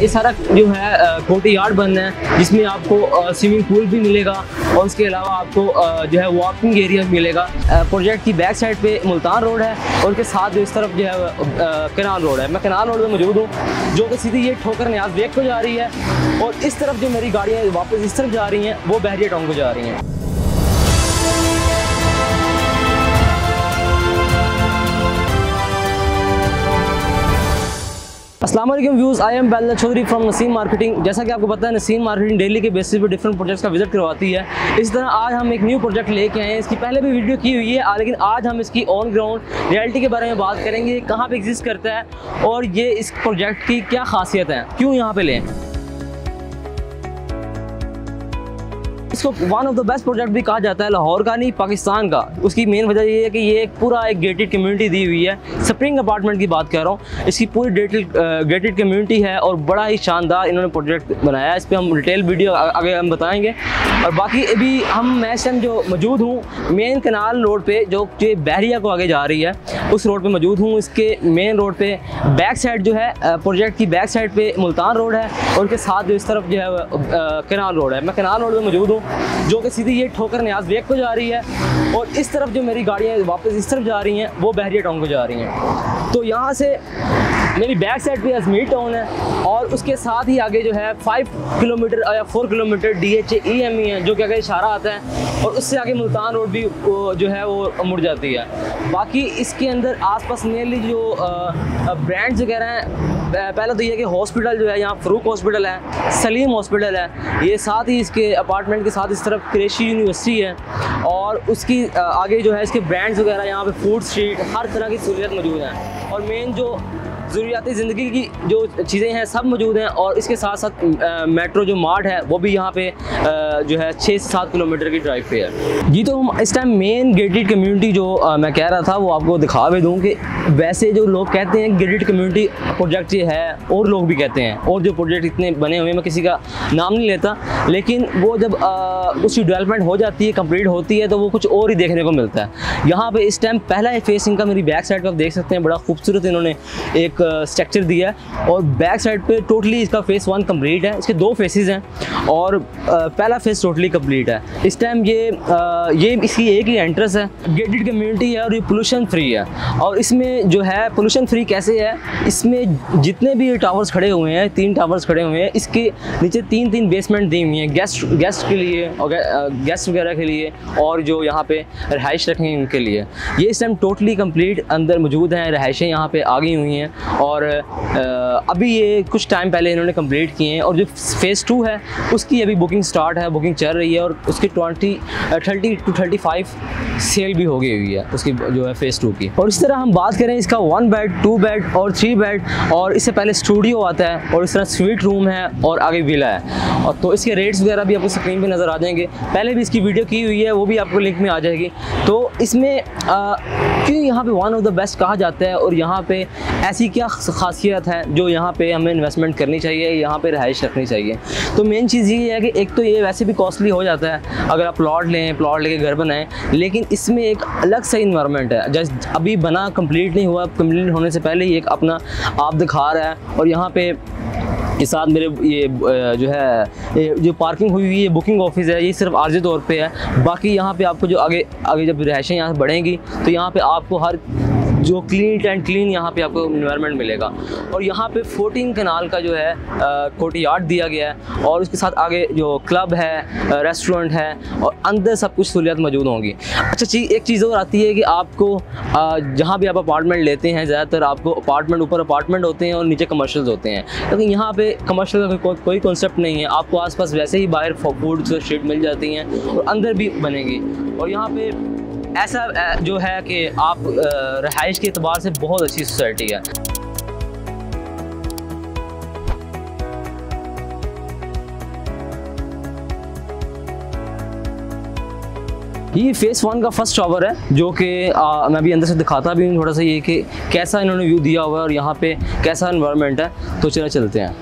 ये सारा जो है कोटी यार्ड बनना है, जिसमें आपको स्विमिंग पूल भी मिलेगा और उसके अलावा आपको जो है वॉकिंग एरिया भी मिलेगा। प्रोजेक्ट की बैक साइड पे मुल्तान रोड है और उसके साथ जो इस तरफ़ जो है कनाल रोड है। मैं कनाल रोड में मौजूद हूँ, जो कि सीधी ये ठोकर न्याज बेग को जा रही है और इस तरफ़ जो मेरी गाड़ियाँ वापस इस तरफ़ जा रही हैं, वो बहरिया टाउन को जा रही हैं। वालेकुम व्यूज़ आई एम बैल चौधरी फ्रॉम नसीम मार्केटिंग जैसा कि आपको पता है नसीम मार्केटिंग डेली के बेसिस पे डिफरेंट प्रोजेक्ट्स का विज़िट करवाती है। इस तरह आज हम एक न्यू प्रोजेक्ट लेके आए हैं। इसकी पहले भी वीडियो की हुई है लेकिन आज हम इसकी ऑन ग्राउंड रियलिटी के बारे में बात करेंगे। कहाँ पे एग्जिस्ट करता है और ये इस प्रोजेक्ट की क्या खासियत है? क्यों यहाँ पर लें? इसको one of the best project भी कहा जाता है लाहौर का नहीं, पाकिस्तान का। उसकी मेन वजह ये है कि ये एक पूरा एक गेटेड कम्युनिटी दी हुई है। स्प्रिंग अपार्टमेंट की बात कर रहा हूँ। इसकी पूरी गेटेड गेटेड कम्युनिटी है और बड़ा ही शानदार इन्होंने प्रोजेक्ट बनाया है। इस पर हम डिटेल वीडियो आगे हम बताएँगे। और बाकी अभी हम मैं इस जो मौजूद हूँ मेन कनाल रोड पे जो जो बहरिया को आगे जा रही है, उस रोड पे मौजूद हूँ। इसके मेन रोड पे बैक साइड जो है प्रोजेक्ट की बैक साइड पे मुल्तान रोड है और उसके साथ जो इस तरफ़ जो है कनाल रोड है। मैं कनाल रोड में मौजूद हूँ। जो कि सीधी ये ठोकर न्याज बेग को जा रही है और इस तरफ़ जो मेरी गाड़ियाँ वापस इस तरफ़ जा रही हैं, वो बहरिया टाउन को जा रही हैं। तो यहाँ से मेरी बैक साइड पे अजमेर टाउन है और उसके साथ ही आगे जो है फाइव किलोमीटर या four kilometre D H E M E है, जो कि अगर इशारा आता है और उससे आगे मुल्तान रोड भी जो है वो मुड़ जाती है। बाकी इसके अंदर आसपास मेनली जो ब्रांड्स वगैरह हैं, पह- पहले तो ये कि हॉस्पिटल जो है, यहाँ फरूक हॉस्पिटल है सलीम हॉस्पिटल है। ये साथ ही इसके अपार्टमेंट के साथ इस तरफ़ क्रेशी यूनिवर्सिटी है और उसकी आगे जो है इसके ब्रांड्स वगैरह, यहाँ पे फ़ूड स्ट्रीट हर तरह की सहूलियत मौजूद है। और मेन जो ज़रूरियाती ज़िंदगी की जो चीज़ें हैं सब मौजूद हैं और इसके साथ साथ मेट्रो जो मार्ट है, वो भी यहाँ पे जो है छः से सात किलोमीटर की ड्राइव पे है। जी तो हम इस टाइम मेन गेटेड कम्युनिटी जो मैं कह रहा था, वो आपको दिखा भी दूँ कि वैसे जो लोग कहते हैं गेटेड कम्युनिटी प्रोजेक्ट ये है, और लोग भी कहते हैं, और जो प्रोजेक्ट इतने बने हुए हैं, मैं किसी का नाम नहीं लेता, लेकिन वो जब उसकी डेवलपमेंट हो जाती है कंप्लीट होती है तो वो कुछ और ही देखने को मिलता है। यहाँ पे इस टाइम पहला फेसिंग का मेरी बैक साइड का आप देख सकते हैं, बड़ा खूबसूरत इन्होंने एक स्ट्रक्चर दिया है और बैक साइड पे टोटली इसका फेस वन कंप्लीट है। इसके दो फेसेस हैं और पहला फेस टोटली कंप्लीट है। इस टाइम ये ये इसकी एक ही एंट्रेंस है। गेटेड कम्युनिटी है और ये पोल्यूशन फ्री है। और इसमें जो है पोल्यूशन फ्री कैसे है? इसमें जितने भी टावर्स खड़े हुए हैं, तीन टावर्स खड़े हुए हैं, इसके नीचे तीन तीन बेसमेंट दी हुई हैं। गेस्ट गेस्ट के लिए, और गेस्ट वगैरह के लिए और जो यहाँ पे रहाइश रखें उनके लिए। ये इस टाइम टोटली कंप्लीट अंदर मौजूद हैं। रहाइशें यहाँ पे आ गई हुई हैं। और अभी ये कुछ टाइम पहले इन्होंने कंप्लीट किए हैं और जो फ़ेज़ टू है, उसकी अभी बुकिंग स्टार्ट है बुकिंग चल रही है और उसकी twenty thirty two thirty five sale भी हो गई हुई है, उसकी जो है फ़ेज़ टू की। और इस तरह हम बात करें इसका वन बेड टू बेड और थ्री बेड और इससे पहले स्टूडियो आता है और इस तरह स्वीट रूम है और आगे विला है। और तो इसके रेट्स वगैरह भी आपको स्क्रीन पर नज़र आ जाएँगे। पहले भी इसकी वीडियो की हुई है, वो भी आपको लिंक में आ जाएगी। तो इसमें क्यों यहाँ पे वन ऑफ़ द बेस्ट कहा जाता है और यहाँ पे ऐसी क्या खासियत है जो यहाँ पे हमें इन्वेस्टमेंट करनी चाहिए, यहाँ पे रहाइश रखनी चाहिए? तो मेन चीज़ ये है कि एक तो ये वैसे भी कॉस्टली हो जाता है, अगर आप प्लॉट लें प्लॉट लेके घर बनाएँ, लेकिन इसमें एक अलग सा इन्वायरमेंट है। जैसे अभी बना कंप्लीट नहीं हुआ कंप्लीट होने से पहले ही एक अपना आप दिखा रहा है और यहाँ पे के साथ मेरे ये जो है जो पार्किंग हुई हुई है बुकिंग ऑफ़िस है, ये सिर्फ़ आर्जी तौर पे है। बाकी यहाँ पे आपको जो आगे आगे जब रिहाइशें यहाँ बढ़ेंगी तो यहाँ पे आपको हर जो क्लीन एंड क्लीन यहाँ पे आपको इन्वायरमेंट मिलेगा। और यहाँ पे 14 कनाल का जो है कोटी यार्ड दिया गया है और उसके साथ आगे जो क्लब है रेस्टोरेंट है और अंदर सब कुछ सहूलियत मौजूद होंगी। अच्छा चीज़ एक चीज़ और आती है कि आपको जहाँ भी आप अपार्टमेंट लेते हैं, ज़्यादातर आपको अपार्टमेंट ऊपर अपार्टमेंट होते हैं और नीचे कमर्शियल्स होते हैं। लेकिन यहाँ पे कमर्शियल का कोई कोई कॉन्सेप्ट नहीं है। आपको आसपास वैसे ही बाहर फ़ूड स्ट्रीट मिल जाती हैं और अंदर भी बनेगी। और यहाँ पे ऐसा जो है कि आप रहाइश के अतबार से बहुत अच्छी सोसाइटी है। ये फेस वन का फ़र्स्ट टावर है, जो कि मैं भी अंदर से दिखाता भी हूँ थोड़ा सा ये कि कैसा इन्होंने व्यू दिया हुआ है और यहाँ पे कैसा इन्वायरमेंट है तो चलो चलते हैं।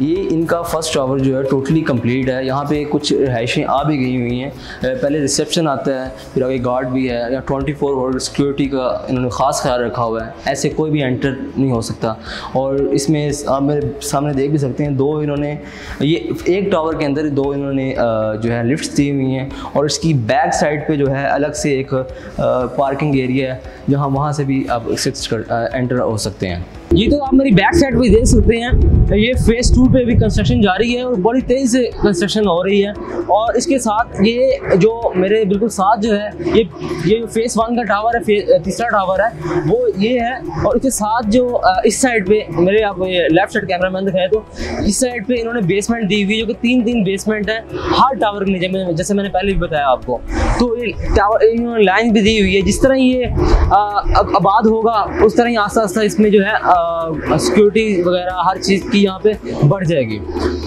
ये इनका फ़र्स्ट टावर जो है टोटली कंप्लीट है। यहाँ पे कुछ रहायशें आ भी गई हुई हैं। पहले रिसेप्शन आता है, फिर आगे गार्ड भी है, या ट्वेंटी फोर आवर सिक्योरिटी का इन्होंने ख़ास ख्याल रखा हुआ है। ऐसे कोई भी एंटर नहीं हो सकता। और इसमें आप मेरे सामने देख भी सकते हैं, दो इन्होंने, ये एक टावर के अंदर दो इन्होंने जो है लिफ्ट दी हुई हैं। और इसकी बैक साइड पे जो है अलग से एक पार्किंग एरिया है, जहाँ वहाँ से भी आप एंटर हो सकते हैं। ये तो आप मेरी बैक साइड पे देख सकते हैं। ये फेस टू पे भी कंस्ट्रक्शन जारी है और बड़ी तेज़ी से कंस्ट्रक्शन हो रही है। और इसके साथ ये जो मेरे बिल्कुल साथ जो है, ये ये फेस वन का टावर है तीसरा टावर है, वो ये है। और इसके साथ जो इस साइड पे मेरे आप लेफ़्ट साइड कैमरा मैन दिखाए तो इस साइड पे इन्होंने बेसमेंट दी हुई जो कि तीन तीन बेसमेंट है, हर टावर के नीचे जैसे मैंने पहले भी बताया आपको। तो ये टावर इन्होंने लाइन भी दी हुई है, जिस तरह ये आबाद होगा, उस तरह ही आस्ता आस्ता इसमें जो है सिक्योरिटी वगैरह हर चीज़ की यहाँ पे बढ़ जाएगी।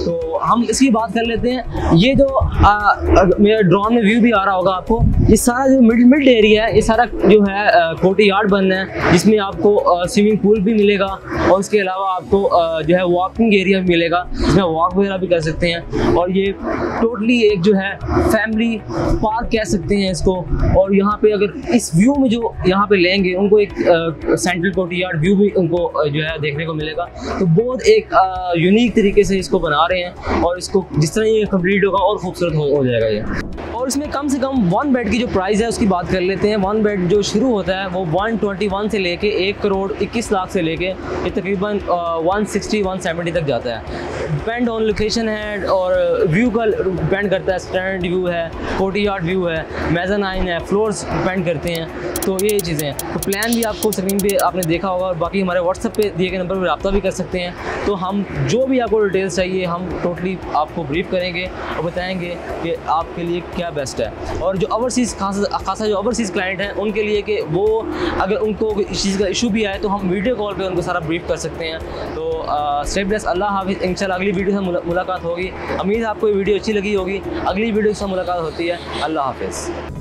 तो हम इसकी बात कर लेते हैं। ये जो मेरा ड्रोन में व्यू भी आ रहा होगा आपको। ये सारा जो मिड मिड एरिया है, ये सारा जो है कोटी यार्ड बन है, जिसमें आपको स्विमिंग पूल भी मिलेगा और उसके अलावा आपको जो है वॉकिंग एरिया भी मिलेगा, जिसमें वॉक वगैरह भी कर सकते हैं। और ये टोटली एक जो है फैमिली पार्क कह सकते हैं इसको। और यहाँ पे अगर इस व्यू में जो यहाँ पे लेंगे, उनको एक सेंट्रल कोटी यार्ड व्यू भी उनको जो है देखने को मिलेगा। तो बहुत एक यूनिक तरीके से इसको बना रहे हैं। और इसको जिस तरह ये कंप्लीट होगा और खूबसूरत हो, हो जाएगा ये। और इसमें कम से कम वन बेड की जो प्राइस है उसकी बात कर लेते हैं। वन बेड जो शुरू होता है वो 121 से लेके एक करोड़ 21 लाख से लेके ये तकरीबन 160 170 तक जाता है। डिपेंड ऑन लोकेशन है और व्यू का डिपेंड करता है। स्टैंड व्यू है कोटी यार्ड व्यू है मेजानाइन है फ्लोर्स डिपेंड करते हैं। तो ये चीज़ें हैं। तो प्लान भी आपको स्क्रीन पे आपने देखा होगा और बाकी हमारे व्हाट्सएप पे दिए गए नंबर पर रब्ता भी कर सकते हैं। तो हम जो भी आपको डिटेल्स चाहिए हम टोटली आपको ब्रीफ करेंगे और बताएँगे कि आपके लिए क्या बेस्ट है। और जो ओवरसीज़ खासा खासा जो ओवरसीज़ क्लाइंट हैं, उनके लिए कि वो अगर उनको इस चीज़ का इशू भी आए तो हम वीडियो कॉल पर उनको सारा ब्रीफ कर सकते हैं। तो स्टेप डेस्ट अल्लाह हाफिज़। इन अगली वीडियो से मुलाकात होगी। अमीर आपको ये वीडियो अच्छी लगी होगी। अगली वीडियो से मुलाकात होती है। अल्लाह हाफिज़।